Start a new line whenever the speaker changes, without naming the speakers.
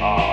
Uh,